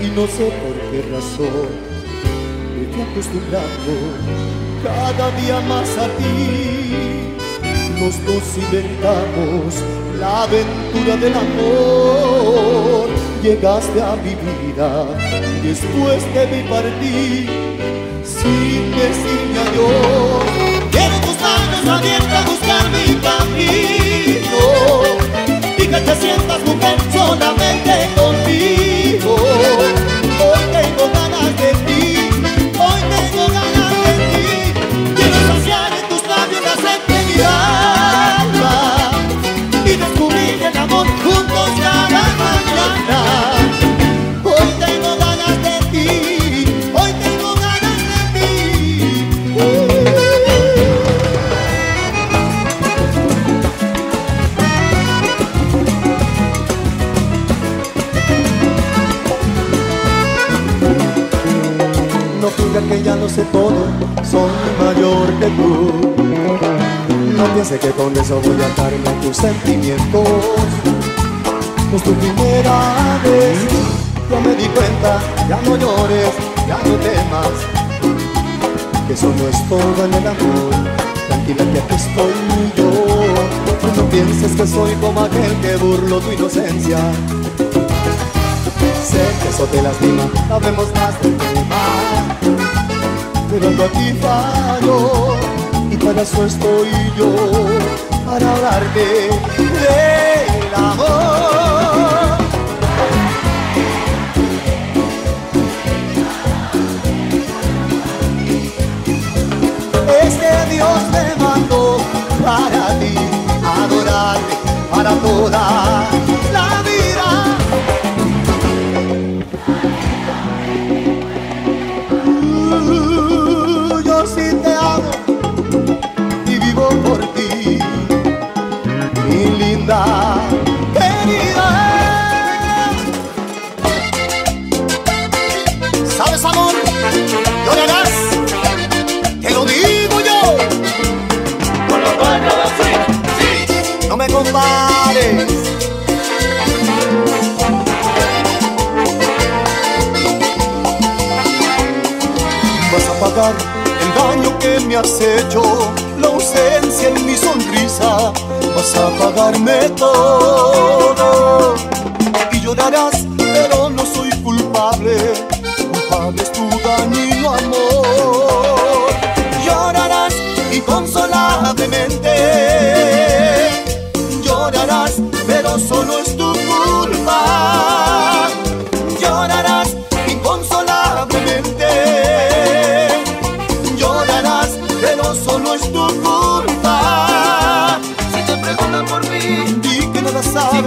y no sé por qué razón me fui acostumbrando cada día más a ti. Los dos inventamos la aventura del amor. Llegaste a mi vida después de mi partir, sin decirme adiós. Quiero tus manos abiertas a buscar mi camino y que te sientas mujer solamente piense que con eso voy a darme tus sentimientos. No es tu primera vez, ya me di cuenta, ya no llores, ya no temas. Que eso no es todo en el amor, tranquila que aquí estoy yo. No pienses que soy como aquel que burló tu inocencia. Sé que eso te lastima, hablemos más del tema Pero a ti fallo para eso estoy yo Para hablarte del amor. Es que Dios me mandó para ti Adorarte para toda la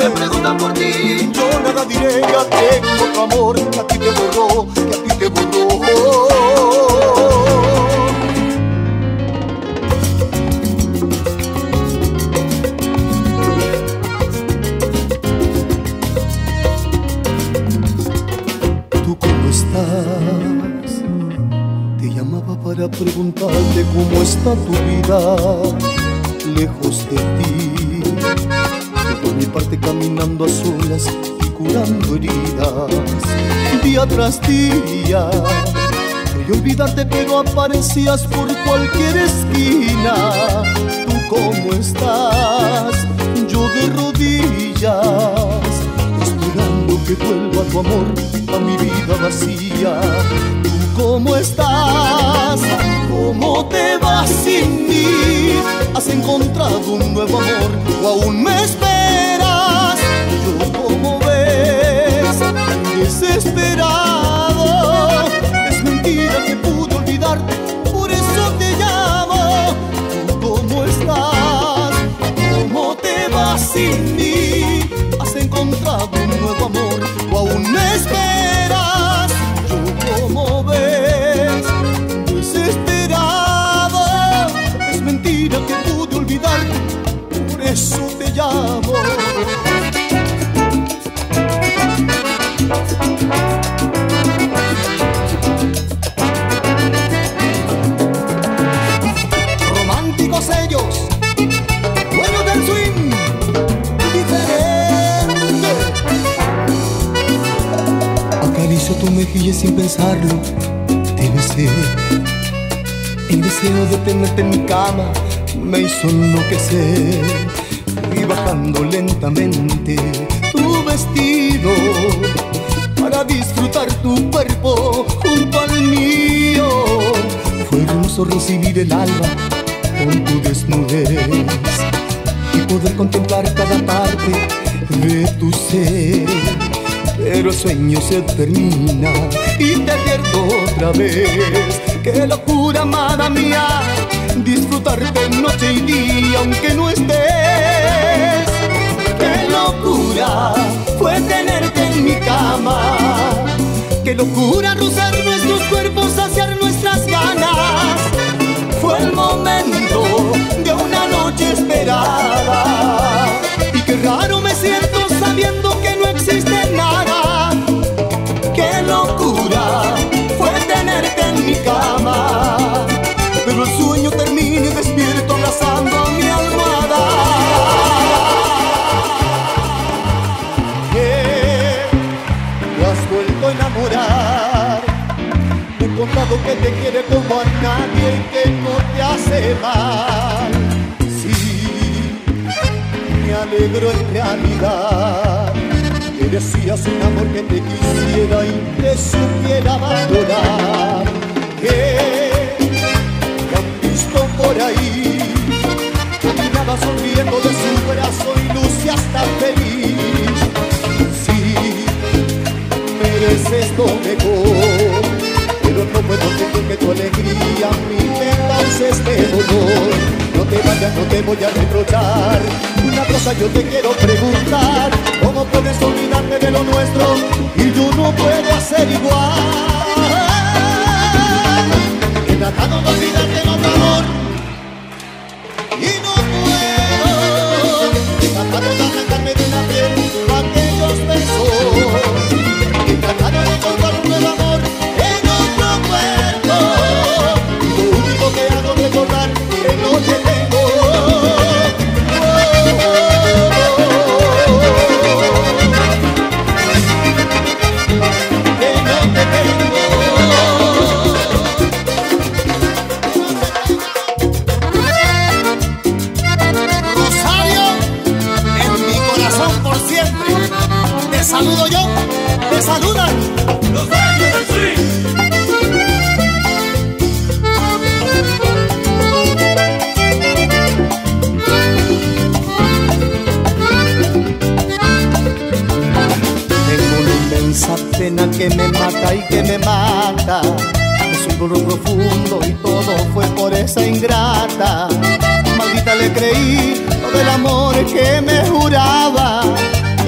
me preguntan por ti, Yo nada diré, ya tengo otro amor. A ti día. Quería olvidarte pero aparecías por cualquier esquina. ¿Tú cómo estás? Yo de rodillas esperando que vuelva tu amor a mi vida vacía. ¿Tú cómo estás? ¿Cómo te vas sin mí? ¿Has encontrado un nuevo amor o aún me esperas? Desesperado. Es mentira que pude mejilla sin pensarlo, te besé. El deseo de tenerte en mi cama me hizo enloquecer. Y bajando lentamente tu vestido para disfrutar tu cuerpo junto al mío. Fue hermoso recibir el alba con tu desnudez y poder contemplar cada parte de tu ser. Pero el sueño se termina y te pierdo otra vez. Qué locura, amada mía, disfrutarte noche y día aunque no estés. Qué locura fue tenerte en mi cama. Qué locura rozar nuestros cuerpos, saciar nuestras ganas. Fue el momento de una noche esperada. Y qué raro me siento abrazando mi almohada. Yeah, te has vuelto a enamorar. Me he contado que te quiere como a nadie y que no te hace mal. Sí, me alegro en realidad. Que decías un amor que te quisiera y te supiera han visto por ahí. Que tu alegría me cause este dolor. No te vayas, no te voy a reprochar. Una cosa yo te quiero preguntar. ¿Cómo puedes olvidarte de lo nuestro y yo no puedo hacer igual? He tratado de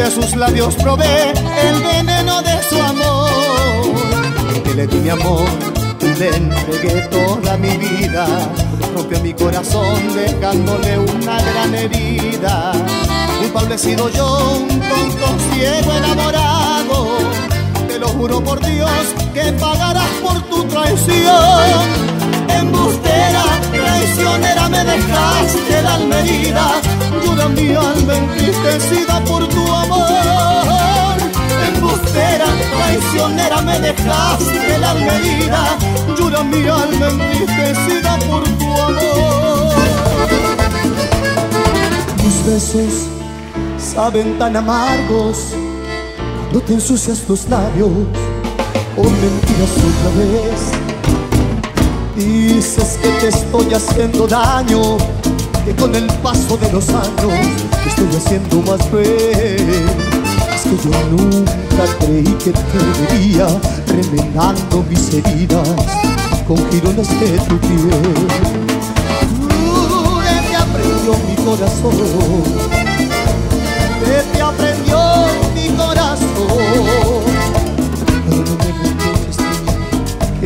De sus labios probé el veneno de su amor. Que le di mi amor y le entregué toda mi vida. Rompió mi corazón dejándole una gran herida. Culpable he yo, un tonto ciego enamorado. Te lo juro por Dios que pagarás por tu traición. Embustera, traicionera, me dejaste el alma herida. Llora mi alma entristecida por tu amor. Embustera, traicionera, me dejaste el alma herida. Llora mi alma entristecida por tu amor. Tus besos saben tan amargos cuando te ensucias los labios con mentiras otra vez. Dices que te estoy haciendo daño, que con el paso de los años te estoy haciendo más cruel. Es que yo nunca creí que te vería remendando mis heridas con jirones de tu piel. Uh, te aprendió mi corazón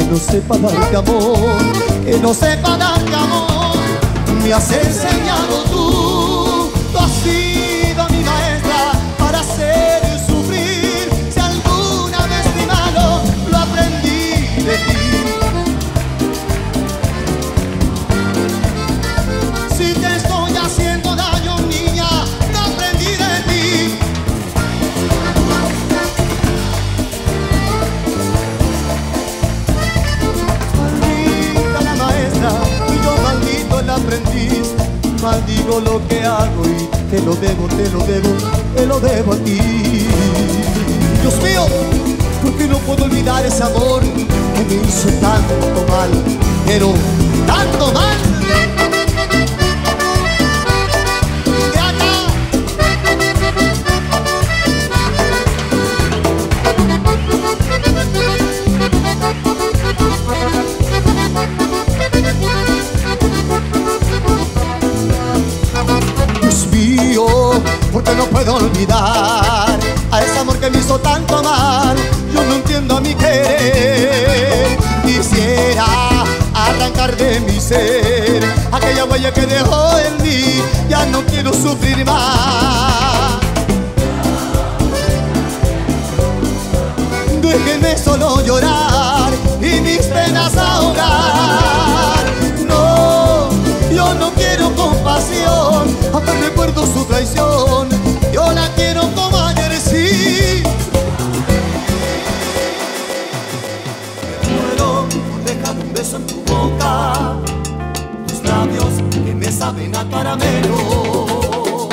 no sepa darte amor, que no sepa darte amor. Me has enseñado tú, tú has maldigo lo que hago y te lo debo, te lo debo, te lo debo a ti. Dios mío, porque no puedo olvidar ese amor que me hizo tanto mal, pero tanto mal. Hizo tanto mal. Yo no entiendo a mi querer. Quisiera arrancar de mi ser aquella huella que dejó en mí. Ya no quiero sufrir más. Déjenme solo llorar y mis penas ahogar. No, yo no quiero compasión, beso en tu boca, tus labios que me saben a caramelo.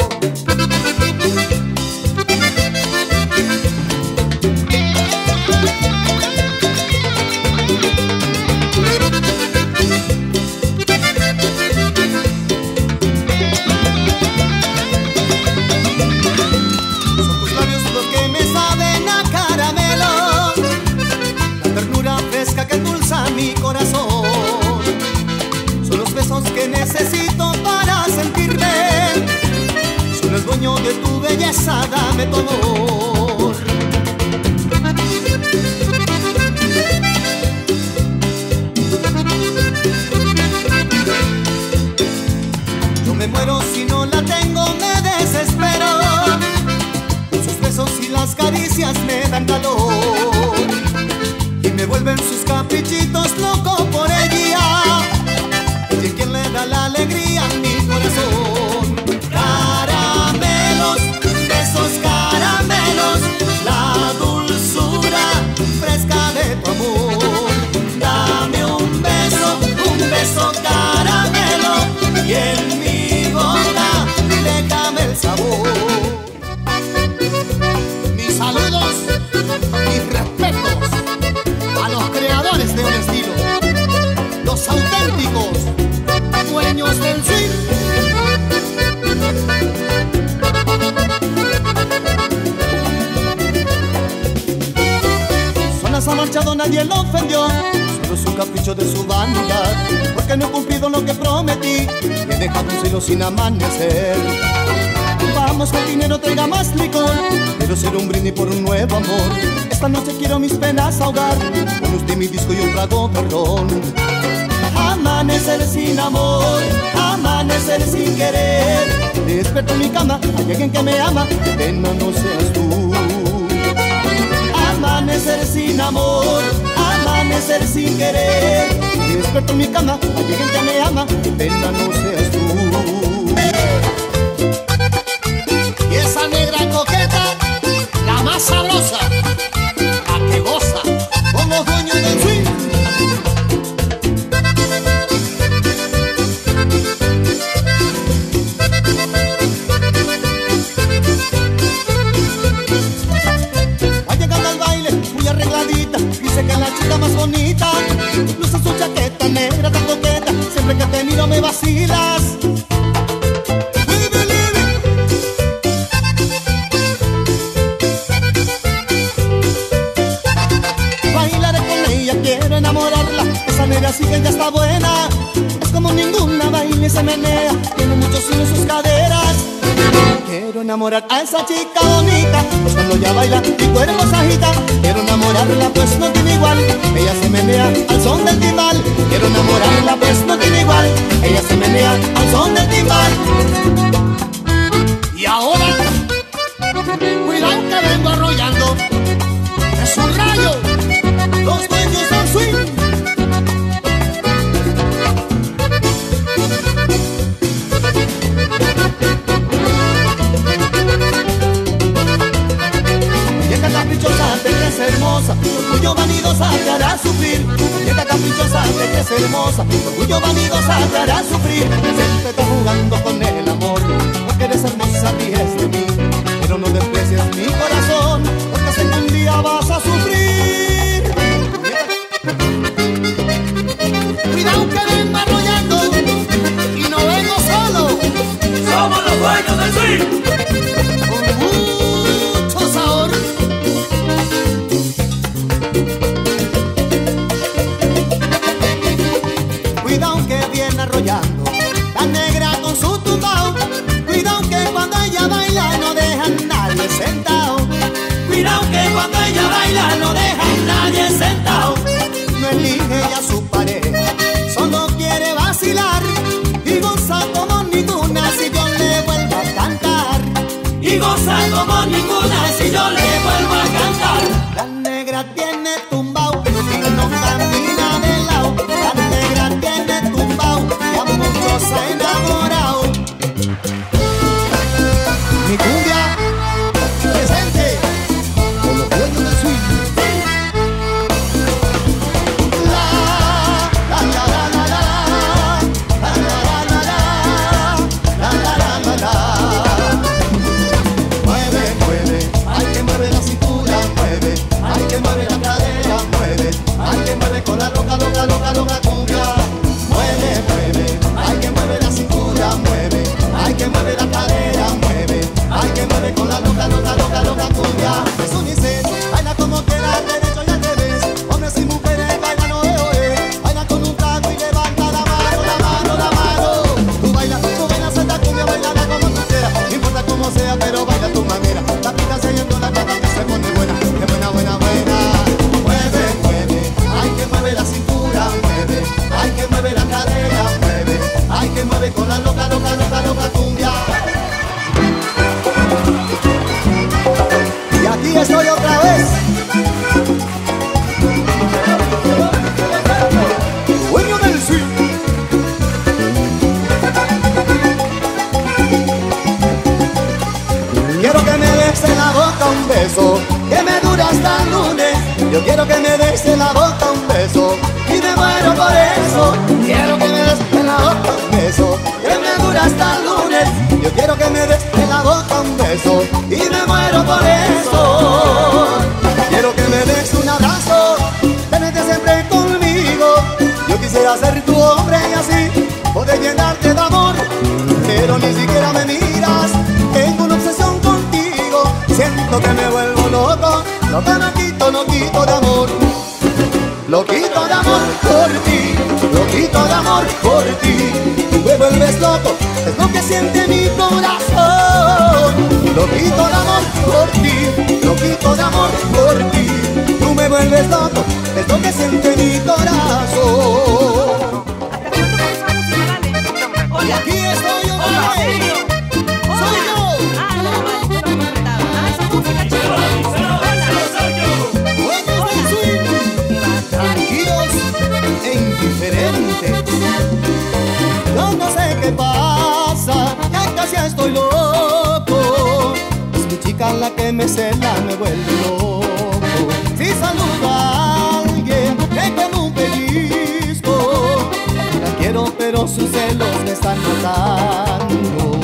De su vanidad. Porque no he cumplido lo que prometí. Me he dejado un cielo sin amanecer. Vamos que el dinero traiga más licor Quiero ser un brindis por un nuevo amor Esta noche quiero mis penas ahogar Con usted mi disco y un trago perdón Amanecer sin amor Amanecer sin querer Despierto en mi cama Hay alguien que me ama pena no seas tú Amanecer sin amor Amanecer sin querer. Despierto en mi cama alguien que me ama pena no me. como ninguna si yo le vuelvo a cantar. La negra tiene tu tanto que me vuelvo loco, loco no quito, no quito de amor. lo quito de amor por ti, lo quito de amor por ti. Tú me vuelves loco, es lo que siente mi corazón. Lo quito de amor por ti, lo quito de amor por ti. Tú me vuelves loco, es lo que siente me cela me vuelve loco. Si saludo a alguien, tengo en un pellizco. La quiero, pero sus celos me están matando.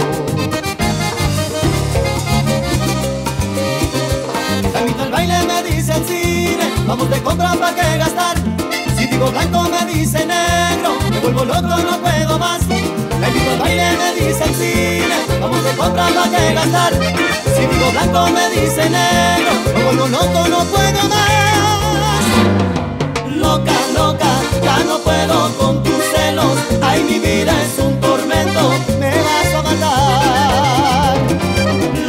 La mitad baile me dice al cine, vamos de compra para que gastar. Si digo blanco me dice negro, me vuelvo loco, no puedo me dicen cine, vamos de compra para que gastar. Si digo blanco me dicen negro, como lo loco no puedo más. Loca, loca, ya no puedo con tus celos, ay mi vida es un tormento, me vas a matar.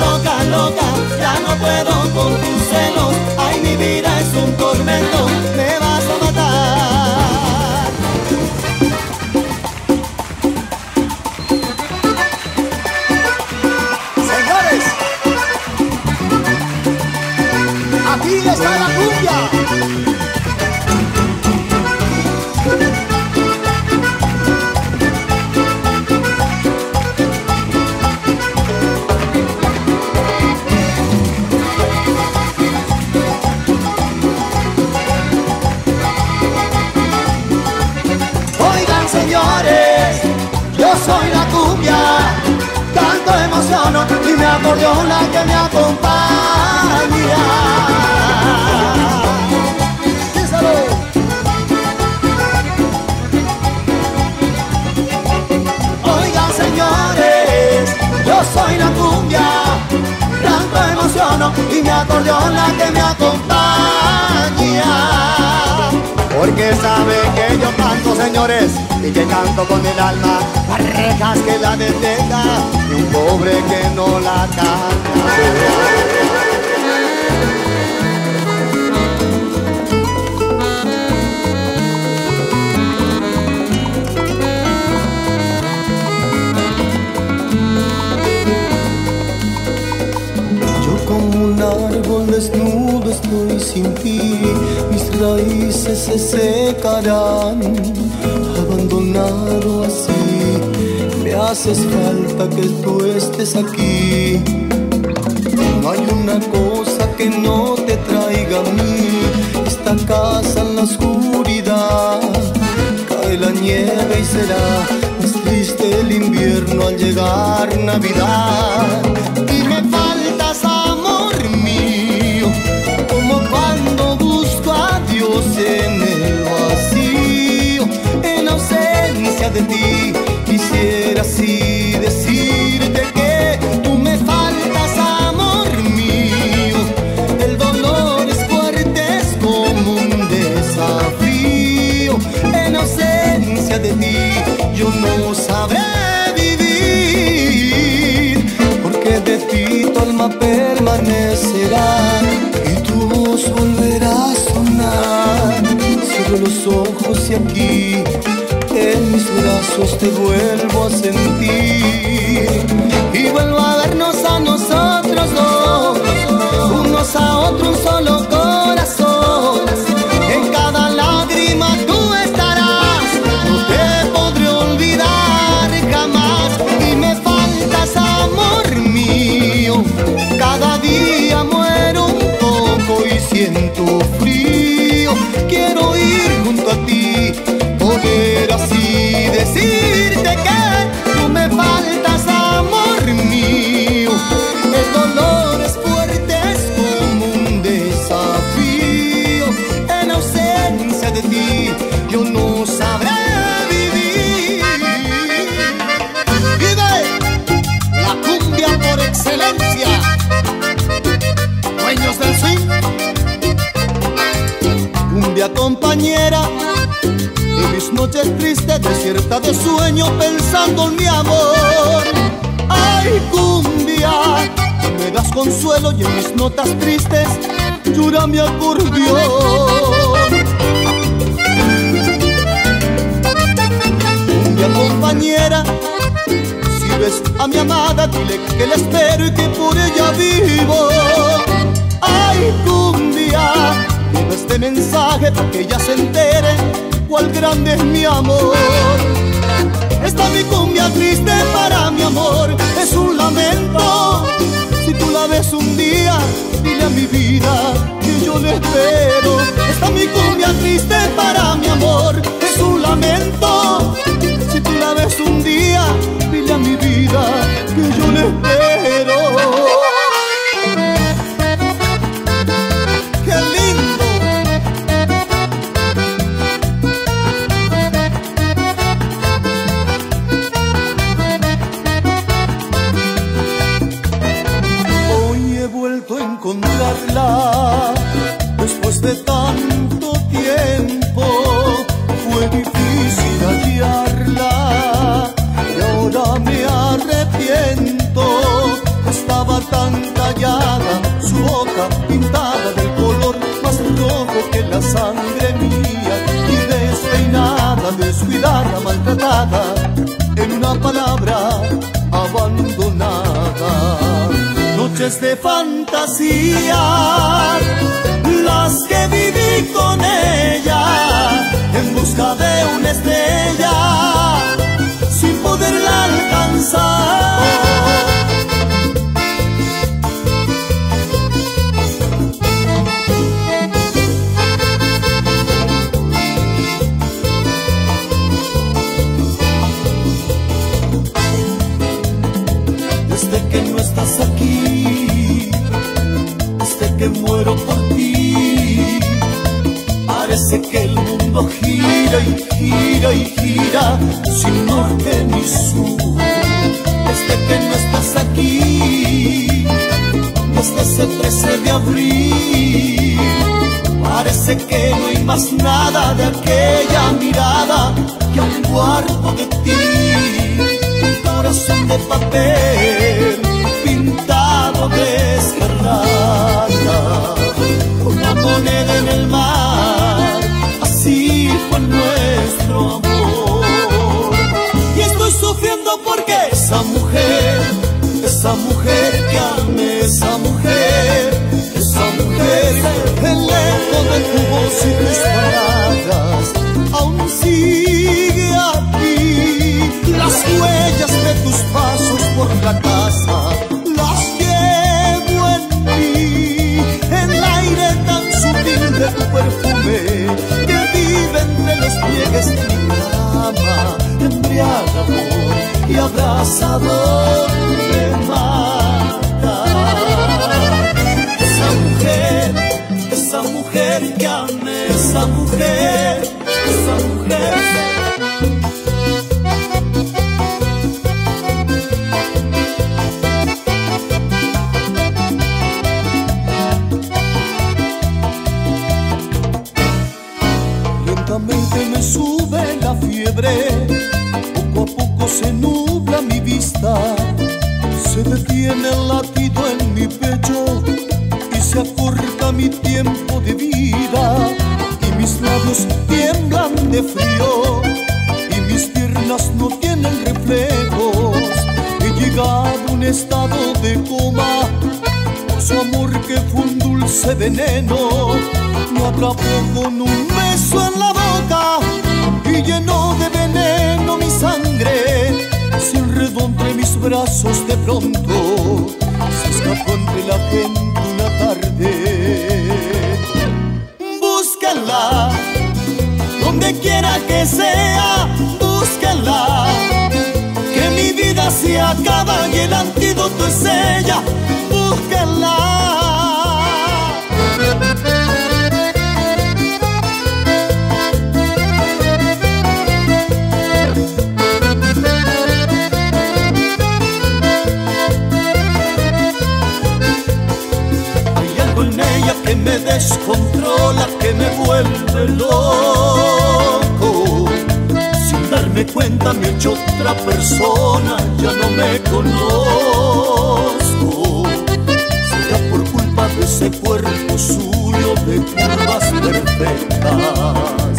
Loca, loca, ya no puedo con canto con el alma. Parejas que la detenga y un pobre que no la canta. árbol desnudo estoy sin ti, mis raíces se secarán, haces falta que tú estés aquí. No hay una cosa que no te traiga a mí, esta casa en la oscuridad, cae la nieve y será más triste el invierno al llegar Navidad. Y me faltas amor mío, como cuando busco a Dios en el vacío, en ausencia de ti, quisiera así decirte que excelencia. Dueños del swing. Cumbia compañera de mis noches tristes, desierta de sueño, pensando en mi amor. Ay, cumbia, me das consuelo y en mis notas tristes llora mi acordeón. Cumbia compañera, a mi amada, dile que la espero y que por ella vivo. Ay, cumbia, lleva este mensaje para que ella se entere cuál grande es mi amor. Esta mi cumbia triste para mi amor es un lamento. Si tú la ves un día, dile a mi vida que yo le espero. Esta mi cumbia triste para mi amor es un lamento. Si tú la ves un día, dile a mi vida que yo le espero. Noches de fantasía, las que viví con ella, en busca de una estrella, sin poderla alcanzar. Muero por ti. Parece que el mundo gira y gira y gira sin norte ni sur. Desde que no estás aquí, desde ese 13 de abril, parece que no hay más nada de aquella mirada que un cuarto de ti. Un corazón de papel pintado de escarlata, una moneda en el mar, así fue nuestro amor. Y estoy sufriendo porque esa mujer, esa mujer que amé, esa mujer, esa mujer, el eco de tu voz y tus palabras, aún sigue aquí. Las huellas de tus pasos por la casa, de tu perfume, que vive entre los pliegues de mi cama, embriagador y abrazador que sea, búscala. Que mi vida se acaba y el antídoto es ella, búscala. Hay algo en ella que me descontrola, que me vuelve loco. Darme cuenta me he hecho otra persona, ya no me conozco. Será por culpa de ese cuerpo suyo de curvas perfectas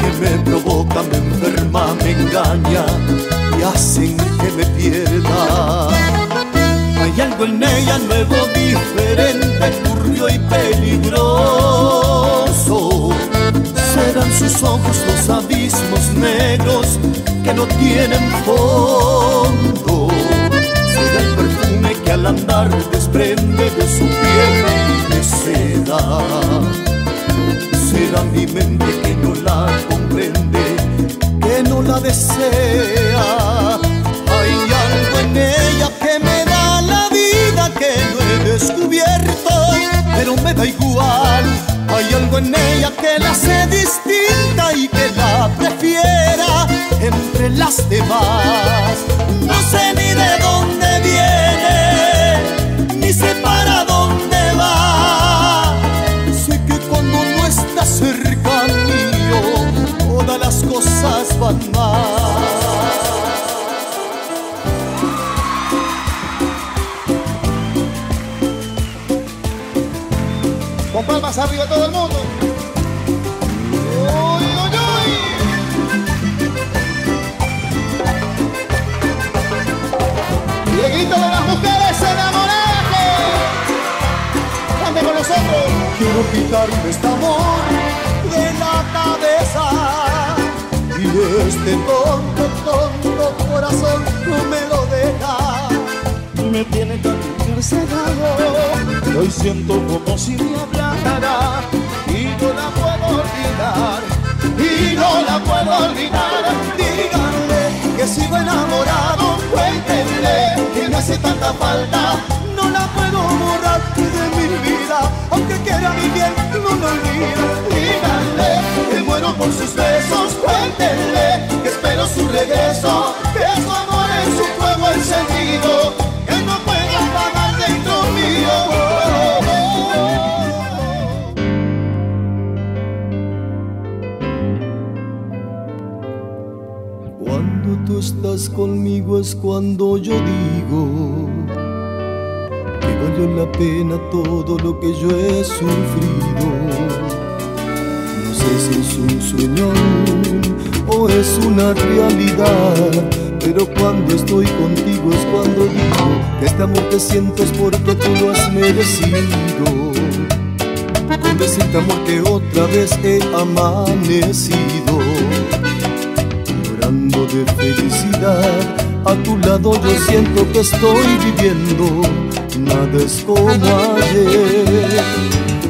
que me provoca, me enferma, me engaña y hacen que me pierda. Hay algo en ella nuevo, diferente, turbio y peligroso. Sus ojos los abismos negros que no tienen fondo. Será el perfume que al andar desprende de su piel de seda. Será mi mente que no la comprende, que no la desea. Hay algo en ella que me da la vida que no he descubierto, pero me da igual. Hay algo en ella que la hace distinta y que la prefiera entre las demás. Palmas arriba todo el mundo. Uy, uy, uy. Dieguito de las mujeres enamoradas. Cante con nosotros. Quiero quitarme este amor de la cabeza y este tonto, tonto corazón no me lo deja. Me tiene tan encarcelado, hoy siento como si me y no la puedo olvidar y no la puedo olvidar. Díganle que sigo enamorado cuéntenle que me hace tanta falta. No la puedo borrar de mi vida aunque quiera vivir no me olvida díganle que muero por sus besos cuéntenle que espero su regreso que su amor en su fuego encendido. Contigo es cuando yo digo que valió la pena todo lo que yo he sufrido. No sé si es un sueño o es una realidad, pero cuando estoy contigo es cuando digo que este amor que siento es porque tú lo has merecido. Con decirte amor que otra vez he amanecido de felicidad. A tu lado yo siento que estoy viviendo, nada es como ayer.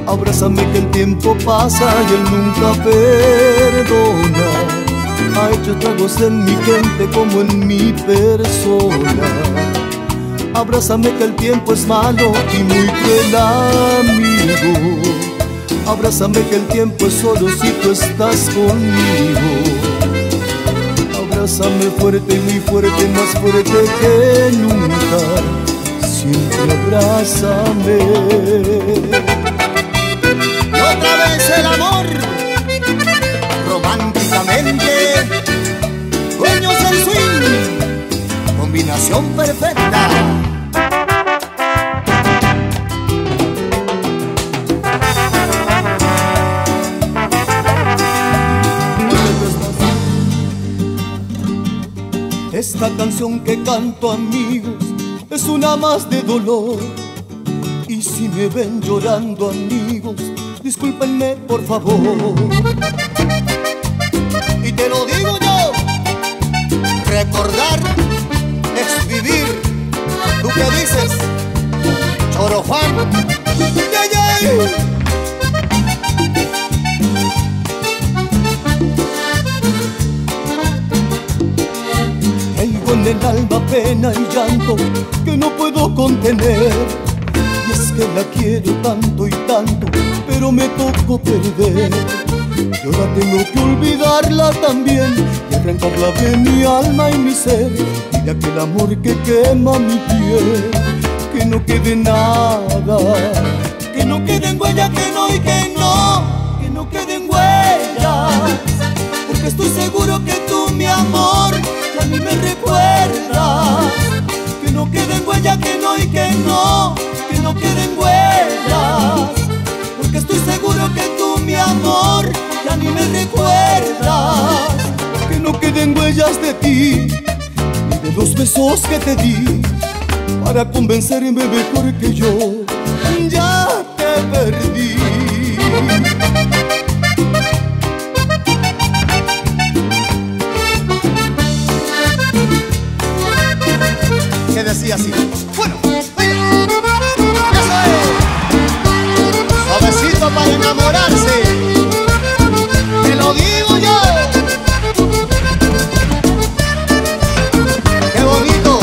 Abrázame que el tiempo pasa y él nunca perdona. Ha hecho tragos en mi gente como en mi persona. Abrázame que el tiempo es malo y muy cruel amigo. Abrázame que el tiempo es solo si tú estás conmigo. Abrázame fuerte, muy fuerte, más fuerte que nunca. Siempre abrázame. Y otra vez el amor, románticamente, dueños del swing, combinación perfecta. Esta canción que canto amigos es una más de dolor. Y si me ven llorando amigos, discúlpenme por favor. Y te lo digo yo, recordar es vivir. ¿Tú qué dices? Choro Juan. ¡Yeah, en el alma pena y llanto que no puedo contener. Y es que la quiero tanto y tanto, pero me tocó perder. Y ahora tengo que olvidarla también y arrancarla de mi alma y mi ser. Y de aquel amor que quema mi piel, que no quede nada, que no queden huellas, que no y que no, que no queden huellas. Porque estoy seguro que tú, mi amor, mí me recuerdas Que no queden huellas, que no y que no Que no queden huellas. Porque estoy seguro que tú, mi amor Ya mí me recuerdas Que no queden huellas de ti Ni de los besos que te di Para convencerme mejor que yo Ya te perdí decía así. Bueno, Eso es. Suavecito para enamorarse. Te lo digo yo. Qué bonito.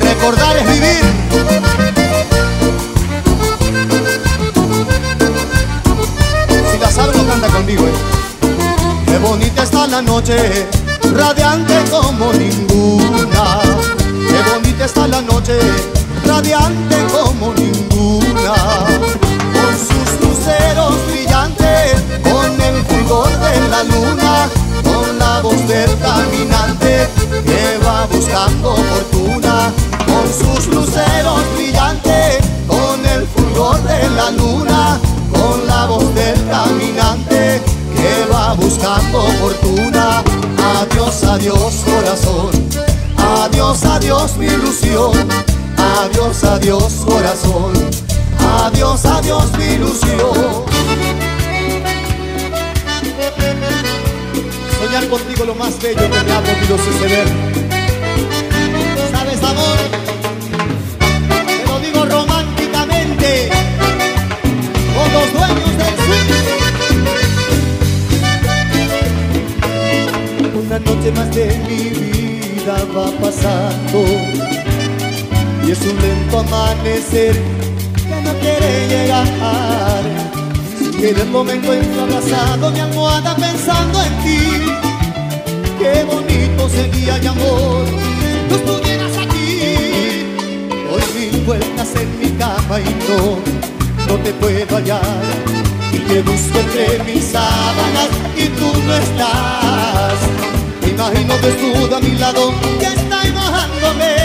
Recordar es vivir. Si la sabes, no canta conmigo, eh. Qué bonita está la noche radiante como ninguna. Bonita está la noche, radiante como ninguna. Con sus luceros brillantes, con el fulgor de la luna, con la voz del caminante que va buscando fortuna. Con sus luceros brillantes, con el fulgor de la luna, con la voz del caminante que va buscando fortuna. Adiós, adiós ilusión, adiós, adiós corazón, adiós, adiós mi ilusión. Soñar contigo lo más bello que me ha podido suceder. ¿Sabes, amor? Te lo digo románticamente, con los dueños del swing. Una noche más de mi vida va pasando y es un lento amanecer que no quiere llegar. Y en el momento encuentro abrazado mi almohada pensando en ti. Qué bonito sería mi amor, tú estuvieras aquí. Hoy mil vueltas en mi cama y no, no te puedo hallar. Y te busco entre mis sábanas y tú no estás. Imagino desnuda a mi lado que está enojándome.